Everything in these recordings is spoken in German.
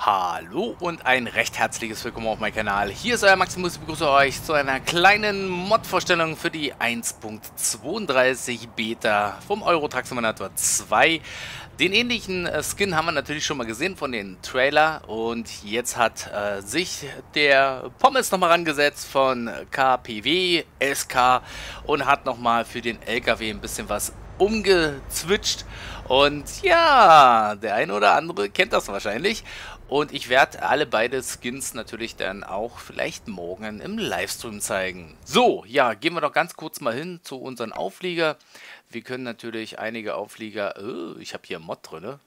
Hallo und ein recht herzliches Willkommen auf meinem Kanal. Hier ist euer Maximus, ich begrüße euch zu einer kleinen Mod-Vorstellung für die 1.32 Beta vom Euro Truck Simulator 2. Den ähnlichen äh, Skin haben wir natürlich schon mal gesehen von den Trailer und jetzt hat äh, sich der Pommes nochmal rangesetzt von KPW, SK und hat nochmal für den LKW ein bisschen was umgezwitscht und ja, der eine oder andere kennt das wahrscheinlich. Und ich werde alle beide Skins natürlich dann auch vielleicht morgen im Livestream zeigen. So, ja, gehen wir doch ganz kurz mal hin zu unseren Auflieger. Wir können natürlich einige Auflieger... Oh, ich habe hier Mod drin, ne?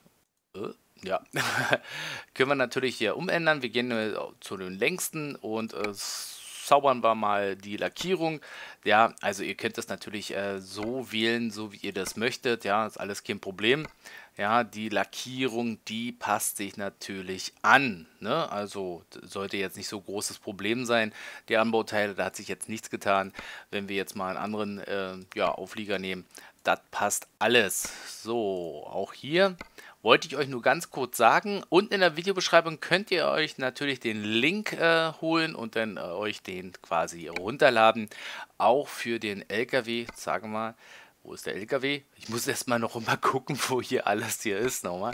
Oh, ja, können wir natürlich hier umändern. Wir gehen zu den längsten und äh, zaubern wir mal die Lackierung. Ja, also ihr könnt das natürlich äh, so wählen, so wie ihr das möchtet. Ja, ist alles kein Problem. Ja, die Lackierung, die passt sich natürlich an. Ne? Also sollte jetzt nicht so großes Problem sein. Die Anbauteile, da hat sich jetzt nichts getan. Wenn wir jetzt mal einen anderen äh, ja, Auflieger nehmen, das passt alles. So, auch hier wollte ich euch nur ganz kurz sagen. Unten in der Videobeschreibung könnt ihr euch natürlich den Link äh, holen und dann äh, euch den quasi runterladen. Auch für den LKW, sagen wir mal. Wo ist der LKW? Ich muss erstmal noch mal gucken, wo hier alles hier ist nochmal.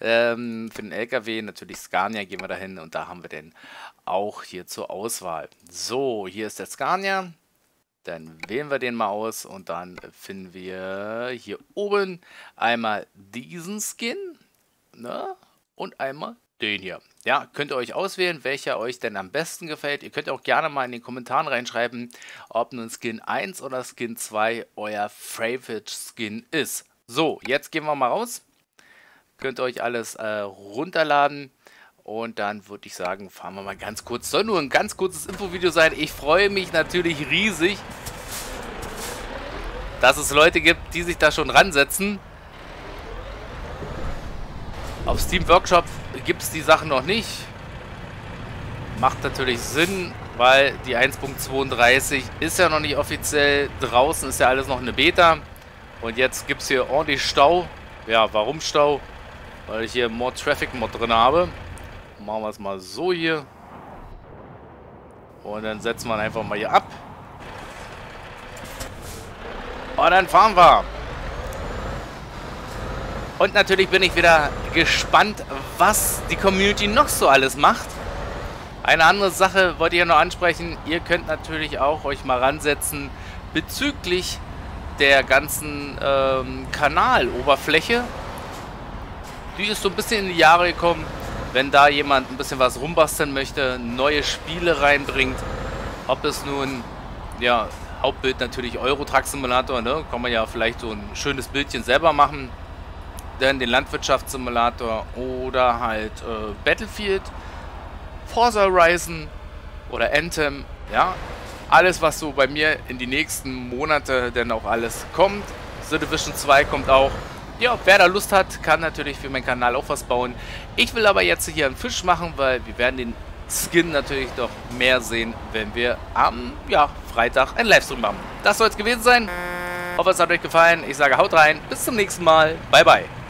Ähm, für den LKW natürlich Scania gehen wir dahin und da haben wir den auch hier zur Auswahl. So, hier ist der Scania. Dann wählen wir den mal aus und dann finden wir hier oben einmal diesen Skin ne? und einmal den hier. Ja, könnt ihr euch auswählen, welcher euch denn am besten gefällt. Ihr könnt auch gerne mal in den Kommentaren reinschreiben, ob nun Skin 1 oder Skin 2 euer Favorite Skin ist. So, jetzt gehen wir mal raus. Könnt ihr euch alles äh, runterladen. Und dann würde ich sagen, fahren wir mal ganz kurz. Soll nur ein ganz kurzes Infovideo sein. Ich freue mich natürlich riesig, dass es Leute gibt, die sich da schon ransetzen. Auf Steam Workshop gibt es die Sachen noch nicht. Macht natürlich Sinn, weil die 1.32 ist ja noch nicht offiziell. Draußen ist ja alles noch eine Beta. Und jetzt gibt es hier ordentlich Stau. Ja, warum Stau? Weil ich hier More Traffic Mod drin habe. Machen wir es mal so hier. Und dann setzen wir einfach mal hier ab. Und dann fahren wir. Und natürlich bin ich wieder gespannt, was die Community noch so alles macht. Eine andere Sache wollte ich ja noch ansprechen. Ihr könnt natürlich auch euch mal ransetzen bezüglich der ganzen ähm, Kanaloberfläche. Die ist so ein bisschen in die Jahre gekommen wenn da jemand ein bisschen was rumbasteln möchte, neue Spiele reinbringt, ob es nun, ja, Hauptbild natürlich Euro Truck Simulator, ne? kann man ja vielleicht so ein schönes Bildchen selber machen, dann den Landwirtschaftssimulator oder halt äh, Battlefield, Forza Horizon oder Anthem, ja, alles was so bei mir in die nächsten Monate dann auch alles kommt. The Division 2 kommt auch, ja, wer da Lust hat, kann natürlich für meinen Kanal auch was bauen. Ich will aber jetzt hier einen Fisch machen, weil wir werden den Skin natürlich doch mehr sehen, wenn wir am ja, Freitag einen Livestream machen. Das soll es gewesen sein. Hoffe, es hat euch gefallen. Ich sage haut rein. Bis zum nächsten Mal. Bye, bye.